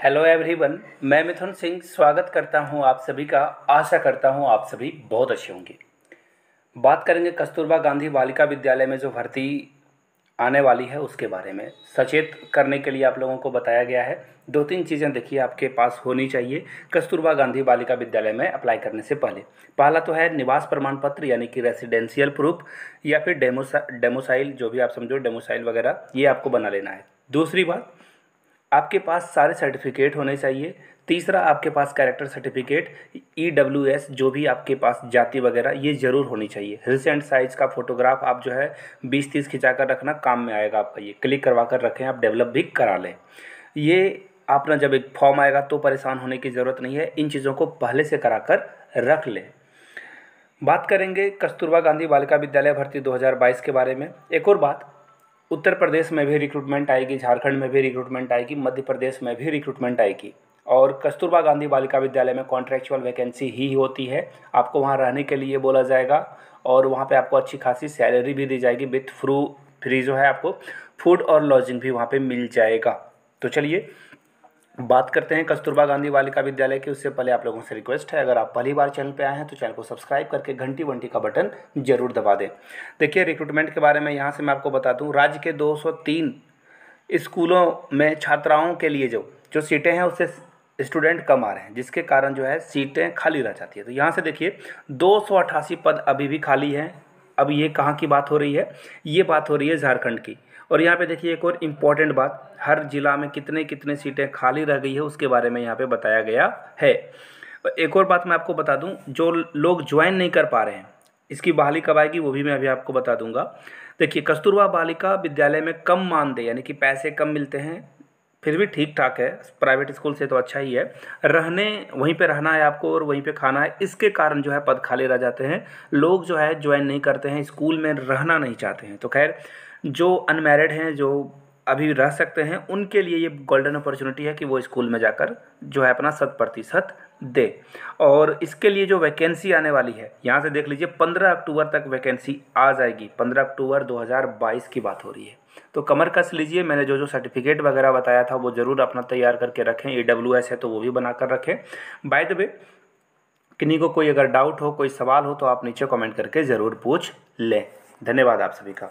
Hello everyone मैं मिथुन सिंह स्वागत करता हूँ आप सभी का। आशा करता हूँ आप सभी बहुत अच्छे होंगे। बात करेंगे कस्तूरबा गांधी बालिका विद्यालय में जो भर्ती आने वाली है, उसके बारे में। सचेत करने के लिए आप लोगों को बताया गया है, दो तीन चीज़ें देखिए आपके पास होनी चाहिए कस्तूरबा गांधी बालिका विद्यालय में अप्लाई करने से पहले। पहला तो है निवास प्रमाण पत्र, यानी कि रेसिडेंशियल प्रूफ, या फिर डेमोसा, डेमोसाइल, जो भी आप समझो, डेमोसाइल वगैरह, ये आपको बना लेना है। दूसरी बात आपके पास सारे सर्टिफिकेट होने चाहिए। तीसरा, आपके पास character certificate E W S जो भी आपके पास जाति वगैरह, ये ज़रूर होनी चाहिए। रिसेंट साइज़ का फोटोग्राफ आप जो है बीस तीस खिंचा कर रखना, काम में आएगा आपका ये। क्लिक करवा कर रखें, आप डेवलप भी करा लें। ये आप जब एक फॉर्म आएगा तो परेशान होने की ज़रूरत नहीं है। इन चीज़ों को पहले से करा कर रख लें। बात करेंगे कस्तूरबा गांधी बालिका विद्यालय भर्ती 2022 के बारे में। एक और बात उत्तर प्रदेश में भी रिक्रूटमेंट आएगी, झारखंड में भी रिक्रूटमेंट आएगी, मध्य प्रदेश में भी रिक्रूटमेंट आएगी। और कस्तूरबा गांधी बालिका विद्यालय में कॉन्ट्रेक्चुअल वैकेंसी ही होती है। आपको वहाँ रहने के लिए बोला जाएगा और वहाँ पे आपको अच्छी खासी सैलरी भी दी जाएगी विथ फ्रू फ्री जो है आपको फ़ूड और लॉजिंग भी वहाँ पे मिल जाएगा। तो चलिए बात करते हैं कस्तूरबा गांधी बालिका विद्यालय की, उससे पहले आप लोगों से रिक्वेस्ट है, अगर आप पहली बार चैनल पे आए हैं तो चैनल को सब्सक्राइब करके घंटी वंटी का बटन ज़रूर दबा दें। देखिए रिक्रूटमेंट के बारे में यहाँ से मैं आपको बता दूँ, राज्य के 203 स्कूलों में छात्राओं के लिए जो जो सीटें हैं, उससे स्टूडेंट कम आ रहे हैं, जिसके कारण जो है सीटें खाली रह जाती है। तो यहाँ से देखिए, दो सौ अठासी पद अभी भी खाली हैं अब ये कहाँ की बात हो रही है? ये बात हो रही है झारखंड की। और यहाँ पे देखिए एक और इंपॉर्टेंट बात, हर ज़िला में कितने कितने सीटें खाली रह गई है, उसके बारे में यहाँ पे बताया गया है। एक और बात मैं आपको बता दूँ, जो लोग ज्वाइन नहीं कर पा रहे हैं, इसकी बहाली कब आएगी वो भी मैं अभी आपको बता दूँगा। देखिए, कस्तूरबा बालिका विद्यालय में कम मानदेय, यानी कि पैसे कम मिलते हैं फिर भी ठीक ठाक है प्राइवेट स्कूल से तो अच्छा ही है। रहने, वहीं पे रहना है आपको और वहीं पे खाना है, इसके कारण जो है पद खाली रह जाते हैं। लोग जो है ज्वाइन नहीं करते हैं स्कूल में रहना नहीं चाहते हैं। तो खैर, जो अनमेरिड हैं, जो अभी रह सकते हैं। उनके लिए ये गोल्डन अपॉर्चुनिटी है कि वो स्कूल में जाकर जो है अपना शत प्रतिशत दे। और इसके लिए जो वैकेंसी आने वाली है, यहाँ से देख लीजिए, पंद्रह अक्टूबर तक वैकेंसी आ जाएगी। पंद्रह अक्टूबर 2022 की बात हो रही है। तो कमर कस लीजिए, मैंने जो जो सर्टिफिकेट वगैरह बताया था, वो ज़रूर अपना तैयार करके रखें। ए है तो वो भी बना कर रखें। बाय द वे किन्हीं को कोई अगर डाउट हो, कोई सवाल हो तो आप नीचे कमेंट करके ज़रूर पूछ लें। धन्यवाद आप सभी का।